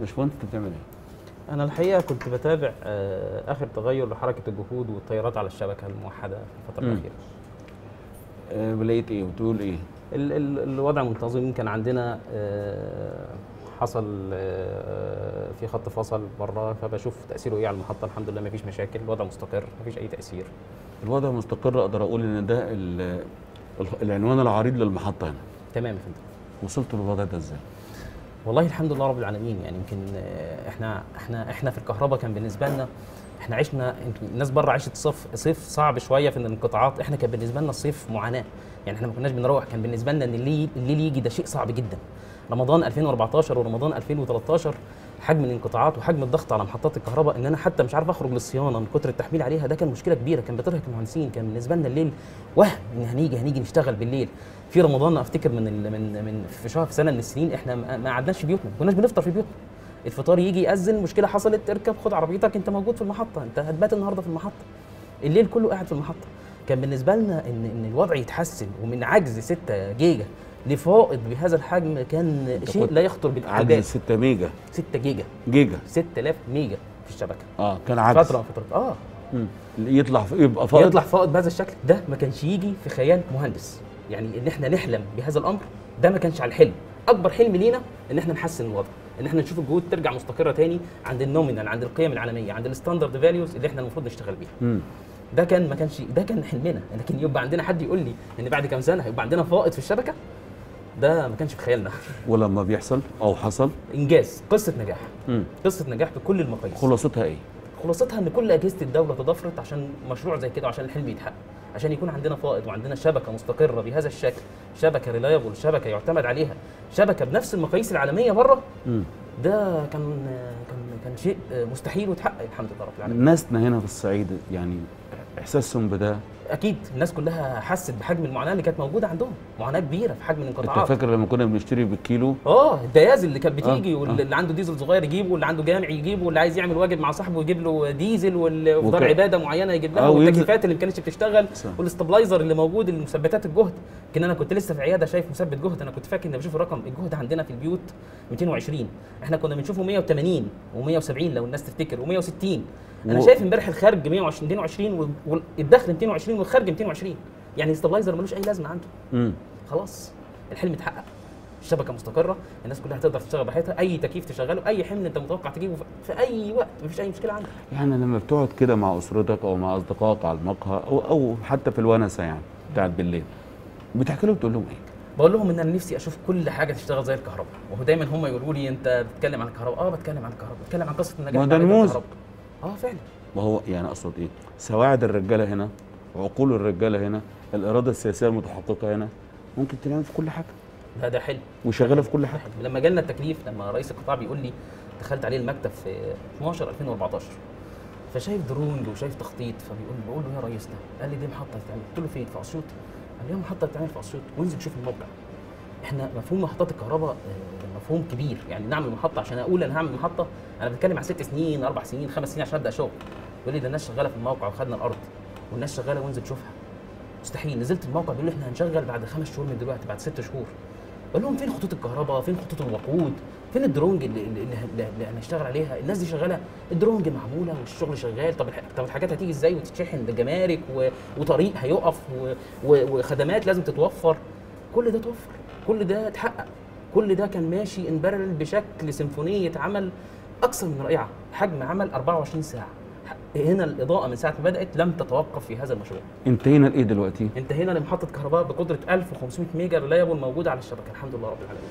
باشمهندس انت بتعمل إيه؟ أنا الحقيقة كنت بتابع آه، آخر تغير لحركة الجهود والتيارات على الشبكة الموحدة في الفترة مم. الأخيرة آه ولقيت إيه وتقول إيه؟ ال- ال- الوضع منتظم كان عندنا آه، حصل آه، في خط فصل بره فبشوف تأثيره إيه على المحطة الحمد لله ما فيش مشاكل الوضع مستقر ما فيش أي تأثير الوضع مستقر أقدر أقول إن ده ال- ال- العنوان العريض للمحطة هنا تمام يا فندم وصلت للوضع ده إزاي؟ والله الحمد لله رب العالمين. يعني يمكن آه، إحنا إحنا إحنا في الكهرباء كان بالنسبة لنا إحنا عشنا الناس بره عاشت صيف صيف صعب شوية في الانقطاعات إحنا كان بالنسبة لنا الصيف معاناة. يعني إحنا ما كناش بنروح كان بالنسبة لنا إن الليل الليل يجي ده شيء صعب جدا. رمضان 2014 ورمضان 2013 حجم الانقطاعات وحجم الضغط على محطات الكهرباء إن أنا حتى مش عارف أخرج للصيانة من كتر التحميل عليها ده كان مشكلة كبيرة. كان بترهق المهندسين كان بالنسبة لنا الليل وهم إن هنيجي هنيجي نشتغل بالليل. في رمضان أفتكر من من من في شهر في سنة من السنين إحنا ما قعدناش في بيوتنا ما كناش بنفطر في بيوتنا. الفطار يجي يأذن مشكلة حصلت اركب خد عربيتك أنت موجود في المحطة أنت هتبات النهارده في المحطة. الليل كله قاعد في المحطة. كان بالنسبة لنا إن إن الوضع يتحسن ومن عجز 6 جيجا لفائض بهذا الحجم كان شيء لا يخطر عجز بالبال 6 ميجا. 6 جيجا. جيجا. 6000 ميجا في الشبكة. آه كان عجز فترة فترات آه. مم. يطلع يبقى فائض. يطلع فائض بهذا الشكل. ده ما كانش يجي في خيال مهندس. يعني إن إحنا نحلم بهذا الأمر ده ما كانش على الحلم. أكبر حلم لينا إن إحنا نحسن الوضع. إن إحنا نشوف الجهود ترجع مستقرة تاني عند ال nominal عند القيم العالمية عند ال standard values اللي إحنا المفروض نشتغل بيها. مم. ده كان ما كانش ده كان حلمنا. لكن يبقى عندنا حد يقول لي إن بعد كام سنة هيبقى عندنا فائض في الشبكة؟ ده ما كانش في خيالنا. ولما بيحصل أو حصل. إنجاز. قصة نجاح. مم. قصة نجاح بكل المقاييس. خلاصتها إيه؟ خلاصتها إن كل أجهزة الدولة تضافرت عشان مشروع زي كده وعشان الحلم يتحقق. عشان يكون عندنا فائض وعندنا شبكة مستقرة بهذا الشكل. شبكة ريلايبل شبكة يعتمد عليها. شبكة بنفس المقاييس العالمية بره. ده كان كان كان شيء مستحيل وتحقق الحمد لله رب العالمين. ناسنا هنا في الصعيد يعني إحساسهم بده أكيد الناس كلها حست بحجم المعاناة اللي كانت موجودة عندهم. معاناة كبيرة في حجم أنت الانقطاعات فاكر لما كنا بنشتري بالكيلو؟ آه الديازل اللي كانت بتيجي آه، واللي آه. عنده ديزل صغير يجيبه واللي عنده جامع يجيبه واللي عايز يعمل واجب مع صاحبه يجيب له ديزل دار وك- عبادة معينة يجيب لها آه، والتكييفات اللي ما كانتش بتشتغل. وال stabilizer اللي موجود المثبتات الجهد. لكن أنا كنت لسه في عيادة شايف مثبت جهد. أنا كنت فاكر اني بشوف الرقم الجهد عندنا في البيوت 220 إحنا كنا بنشوفه 180 و170 لو الناس تفتكر و160 أنا و- شايف إمبارح الخارج 120 220 والدخل 220 والخارج 220 يعني الاستابلايزر ملوش أي لازمة عنده. مم. خلاص الحلم اتحقق. الشبكة مستقرة الناس كلها تقدر تشتغل براحتها. أي تكييف تشغله أي حمل أنت متوقع تجيبه في- أي وقت مفيش أي مشكلة عندك. يعني لما بتقعد كده مع أسرتك أو مع أصدقائك على المقهى أو أو حتى في الونسة يعني بتاعت بالليل بتحكي لهم تقول لهم إيه؟ بقول لهم إن أنا نفسي أشوف كل حاجة تشتغل زي الكهرباء. وهو دايما هم يقولوا لي أنت بتتكلم عن الكهرباء؟ آه بتكلم عن الكهرباء. بتكلم عن قصة النجاح ما ده. آه فعلا. ما هو يعني أقصد إيه؟ سواعد الرجالة هنا عقول الرجالة هنا الإرادة السياسية المتحققة هنا. ممكن تنام في كل حاجة. ده ده حلم. وشغالة في كل حاجة. لما جالنا التكليف لما رئيس القطاع بيقول لي دخلت عليه المكتب في 12 2014 فشايف درونج وشايف تخطيط فبيقول بقول له يا ريسنا قال لي دي محطة هتتعمل قلت له فين؟ في أسيوط. قال لي محطة هتتعمل في أسيوط. وانزل شوف الموقع. إحنا مفهوم محطات الكهرباء آه، مفهوم كبير. يعني نعمل محطة عشان أقول أنا هعمل محطة أنا بتكلم عن ست سنين أربع سنين خمس سنين عشان أبدأ شغل. يقول لي ده الناس شغالة في الموقع وخدنا الأرض. والناس شغاله وانزل شوفها مستحيل. نزلت الموقع بيقول إحنا هنشغل بعد خمس شهور من دلوقتي بعد ست شهور. بقول لهم فين خطوط الكهرباء؟ فين خطوط الوقود؟ فين ال drawing اللي, اللي, اللي, هنشتغل عليها؟ الناس دي شغاله. ال drawing معموله والشغل شغال. طب طب الحاجات هتيجي إزاي؟ وتتشحن لجمارك و... وطريق هيقف. وخدمات لازم تتوفر. كل ده توفر. كل ده اتحقق. كل ده كان ماشي ان بشكل سيمفونية عمل أكثر من رائعة. حجم عمل 24 ساعة. هنا الإضاءة من ساعة ما بدأت لم تتوقف في هذا المشروع. انتهينا لإيه دلوقتي؟ انتهينا لمحطة كهرباء بقدرة 1500 ميجا reliable موجودة على الشبكة. الحمد لله رب العالمين.